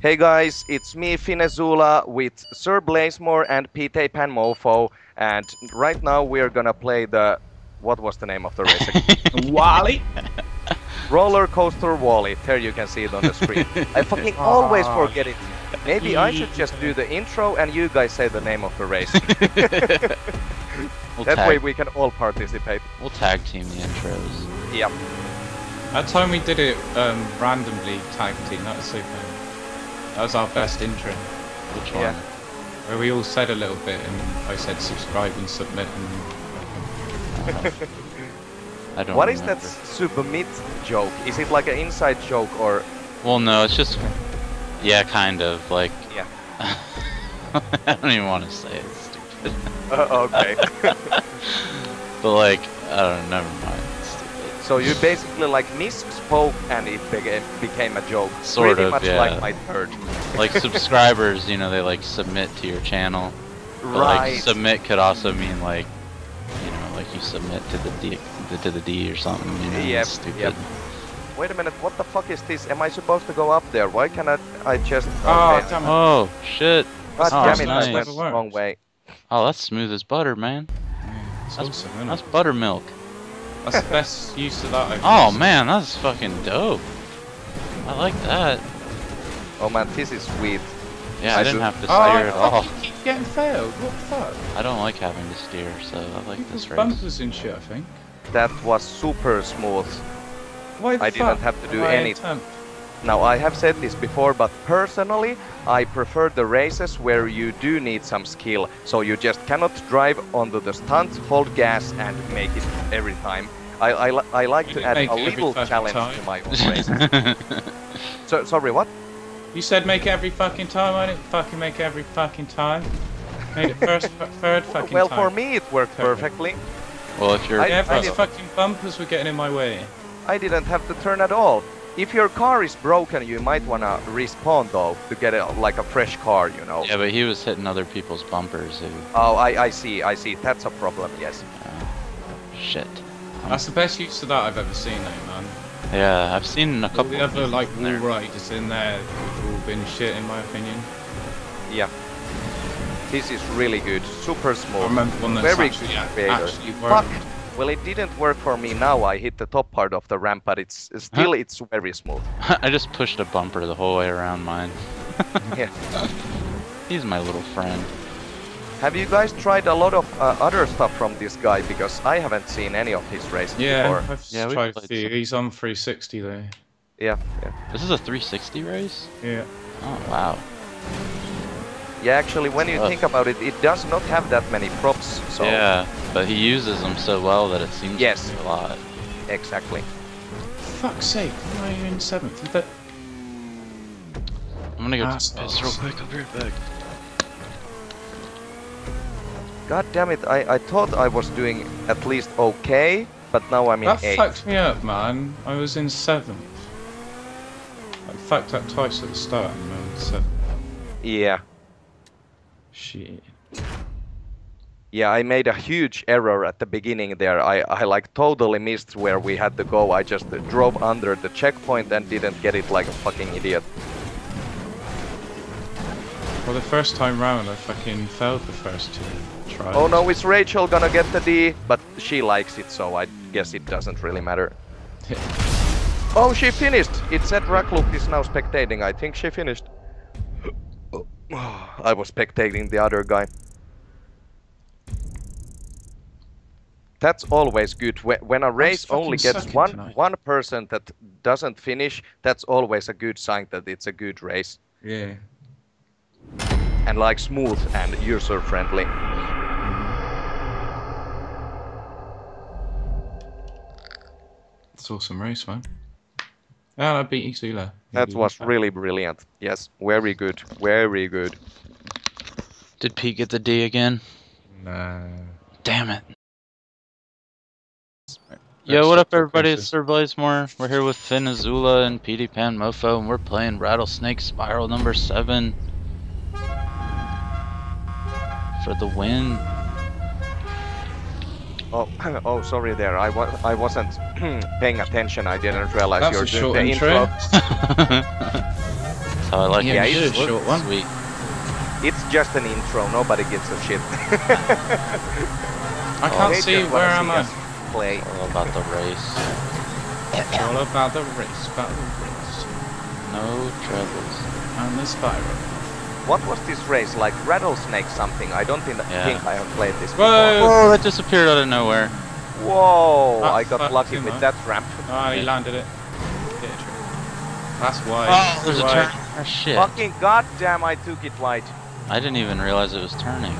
Hey guys, it's me Finezula with Sir Blazemore and Pete Pan Mofo, and right now we are gonna play the what was the name of the race? again? Wally. Roller Coaster Wally. There you can see it on the screen. I fucking always Ah, forget it. Maybe I should just do the intro and you guys say the name of the race. We'll that tag, way we can all participate. we'll tag team the intros. Yep. That time we did it um, randomly tag team. That was so funny. That was our best intro, Which Yeah. where we all said a little bit, and I said subscribe and submit. And I don't. What is that remember. submit joke? Is it like an inside joke or Well, no, it's just. Yeah, kind of like. Yeah. I don't even want to say it. It's stupid. Uh, okay. But like, I don't. know, Never mind. It's stupid. so you basically like misspoke and it became, became a joke. Sort Pretty of, much yeah. like my third. Like subscribers, you know, they like submit to your channel. But right. like submit could also mean like, you know, like you submit to the D, to the D or something. You know, Yep, stupid. yep. Wait a minute, what the fuck is this? Am I supposed to go up there? Why cannot I just... oh, okay. damn it! Oh shit! God oh, damn it, nice. I went the wrong way. Oh, that's smooth as butter, man. It's That's, awesome, isn't that's buttermilk. That's the best use of that. I've Oh used. man, that's fucking dope. I like that. Oh man, this is sweet. Yeah, I I, didn't do- have to Oh, I steer at all. fucking keep getting failed. What the fuck? I don't like having to steer, so I like People's this race. bumpers and shit. I think. That was super smooth. Why the I fuck didn't have to do am I any- attempt? Now, I have said this before, but personally, I prefer the races where you do need some skill. So you just cannot drive onto the stunt, hold gas, and make it every time. I, I, I like You to add a little challenge time. to my own races. so, sorry, what? You said make every fucking time. I didn't fucking make every fucking time. Made it first, third fucking well, time. for me, it worked perfectly. well, if you're I- Yeah, I but the did- fucking bumpers were getting in my way. I didn't have to turn at all. If your car is broken, you might wanna respawn though to get a, like a fresh car, you know. yeah, but he was hitting other people's bumpers. Who, Oh, I, I see, I see. That's a problem. Yes. shit. That's the best use of that I've ever seen, though, man. Yeah, I've seen a All couple. the other like in wall there. riders in there have all been shit, in my opinion. Yeah. This is really good. Super I smooth. remember one that's Very actually, good creator. actually Fuck. Worked. Well, it didn't work for me now. I hit the top part of the ramp, but it's still it's very smooth. I just pushed a bumper the whole way around mine. Yeah. He's my little friend. Have you guys tried a lot of uh, other stuff from this guy? Because I haven't seen any of his races Yeah, before. I've Yeah, we tried a played few. some. He's on 360 though. Yeah, yeah. This is a 360 race? Yeah. Oh wow. Yeah, actually, when you Tough. think about it, it does not have that many props. So Yeah, but he uses them so well that it seems Yes. to be a lot. exactly. Fuck's sake, why are you in seventh? But I'm gonna go ah, to Assholes. piss real quick. I'll be right back. God damn it! I, I thought I was doing at least okay, but now I'm in that eighth. fucked me up, man. I was in seventh. I fucked up twice at the start and I'm in seventh. Yeah. Shit. Yeah, I made a huge error at the beginning there. I, I like totally missed where we had to go. I just drove under the checkpoint and didn't get it like a fucking idiot. Well, the first time round, I fucking failed the first two tries. Oh no, is Rachel gonna get the D? But she likes it, so I guess it doesn't really matter. Oh, she finished! It said Rackloop is now spectating. I think she finished. I was spectating the other guy. That's always good. When a race only gets one tonight. one person that doesn't finish, that's always a good sign that it's a good race. Yeah. And like smooth and user friendly. It's awesome race, man. Yeah, I beat Izula. That was really brilliant. Yes, very good. Very good. Did Pete get the D again? No. Damn it. That's Yo, what up everybody? It's princess. Sir Blazemore. We're here with Finezula and Petay Pan Mofo, and we're playing Rattlesnake Spiral number 7. For the win. Oh, oh, sorry there. I was I wasn't paying attention. I didn't realize That's you're doing short the intro. intro. how I like Yeah, it. it's a short one. Sweet. It's just an intro. Nobody gives a shit. I Oh, can't They see where am I. Play. All about the race. All about the race, about the race, No troubles. and the spiral. What was this race like? Rattlesnake something? I don't think, Yeah. think I have played this Whoa! before. Oh, that disappeared out of nowhere. Whoa! Ah, I got fuck, lucky with much. that ramp. Ah, he Yeah. landed it. That's why. Oh, there's a turn. Oh, shit. Fucking goddamn! I took it right. I didn't even realize it was turning.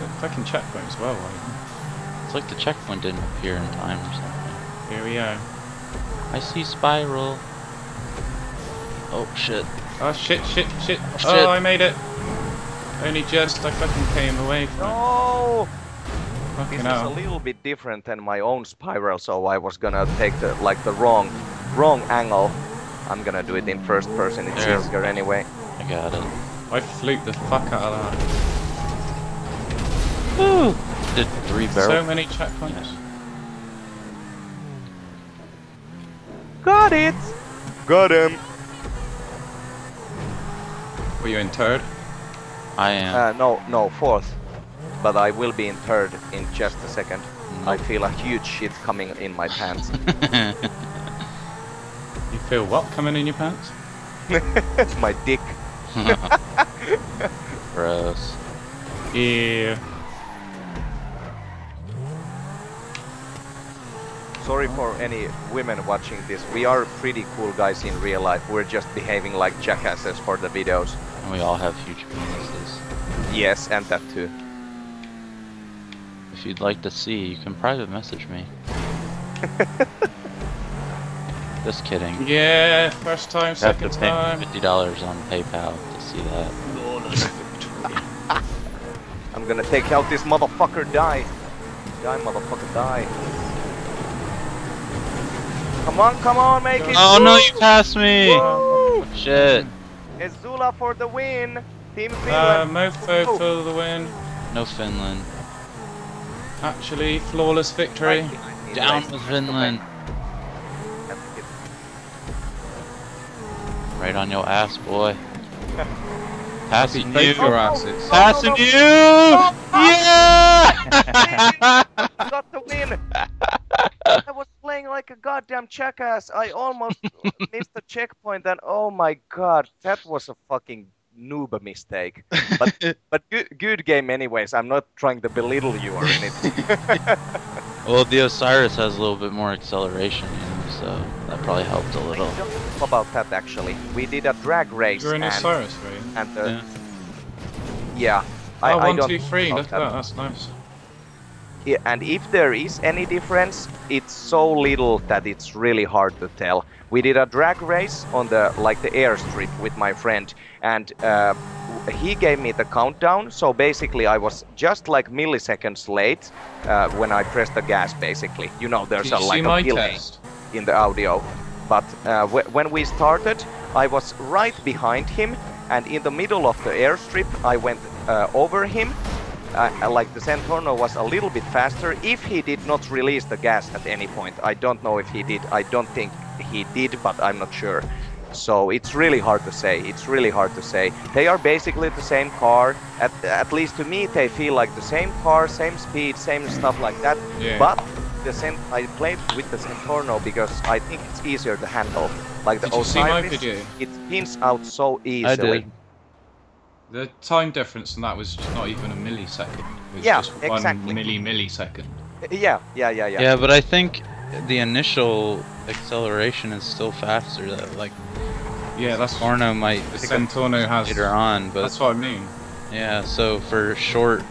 The fucking checkpoint as well. Like. It's like the checkpoint didn't appear in time or something. Here we are. I see spiral. Oh shit. Oh shit, shit, shit. Oh, Oh. I made it. Only just, I fucking came away from it. No! This Fucking is a little bit different than my own spiral, so I was gonna take the like the wrong, wrong angle. I'm gonna do it in first person. It's There. easier anyway. I got it. I fluked the fuck out of that. Woo! Did three barrel. So many checkpoints. Got it. Got him. Were you in third? I am. Uh, no, no, fourth. But I will be in third in just a second. I feel a huge shit coming in my pants. You feel what coming in your pants? my dick. Gross. Yeah. Sorry for any women watching this. We are pretty cool guys in real life. We're just behaving like jackasses for the videos. And we all have huge penises. Yes, and that too. If you'd like to see, you can private message me. Just kidding. Yeah, first time, You have second to pay time. fifty dollars on PayPal to see that. I'm gonna take out this motherfucker. Die. Die, motherfucker, die. Come on, come on, make it. Oh no, you passed me! Woo! Shit. Azula for the win. Team Uh, Finland. Mofo Oh. for the win. No Finland. Actually, flawless victory. Right behind me, Down right. with Finland. Right on your ass, boy. Passing you. your asses. Oh, Passing no, no. you! Oh, Yeah! got the win. I was playing like a goddamn jackass. I almost missed the checkpoint, and oh my god, that was a fucking noob mistake. But but good, good game anyways. I'm not trying to belittle you or anything. well, the Osiris has a little bit more acceleration, you know, so that probably helped a little. I about that actually. We did a drag race You're in and, Osiris, right? and the, Yeah. yeah. I, oh, I one, don't two, three. Look at that. that. That's nice. And if there is any difference, it's so little that it's really hard to tell. We did a drag race on the like the airstrip with my friend, and uh, he gave me the countdown. So basically, I was just like milliseconds late uh, when I pressed the gas. Basically, you know, there's Did a like a delay test? in the audio. But uh, wh- when we started, I was right behind him, and in the middle of the airstrip, I went uh, over him. Uh, like the Zentorno was a little bit faster if he did not release the gas at any point. I don't know if he did. I don't think he did, but I'm not sure. So it's really hard to say. It's really hard to say. They are basically the same car. At, at least to me, they feel like the same car, same speed, same stuff like that. Yeah. But the Cent- I played with the Zentorno because I think it's easier to handle. Like the Did you Osiris, it spins out so easily. I did. The time difference in that was just not even a millisecond. It was Yeah, just one exactly. milli millisecond. Yeah, yeah, yeah, yeah. Yeah, but I think the initial acceleration is still faster. That like Yeah, that's Orno might the pick up Zentorno has. later on, but That's what I mean. yeah. So for short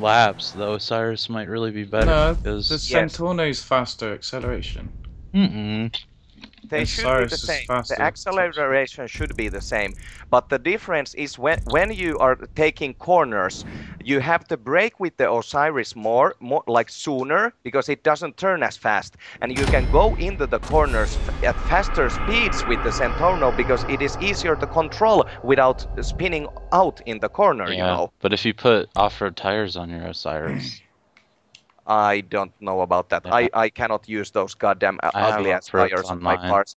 laps, the Osiris might really be better No, because the Yes. Zentorno's faster acceleration. Mm-mm. They And should be the same. faster. The acceleration should be the same. But the difference is when when you are taking corners, you have to brake with the Osiris more, more like sooner because it doesn't turn as fast, and you can go into the corners at faster speeds with the Zentorno because it is easier to control without spinning out in the corner. yeah. You know. But if you put off-road tires on your Osiris, I don't know about that. Yeah. I, I cannot use those goddamn I ugly ass tires on on my mine. cars.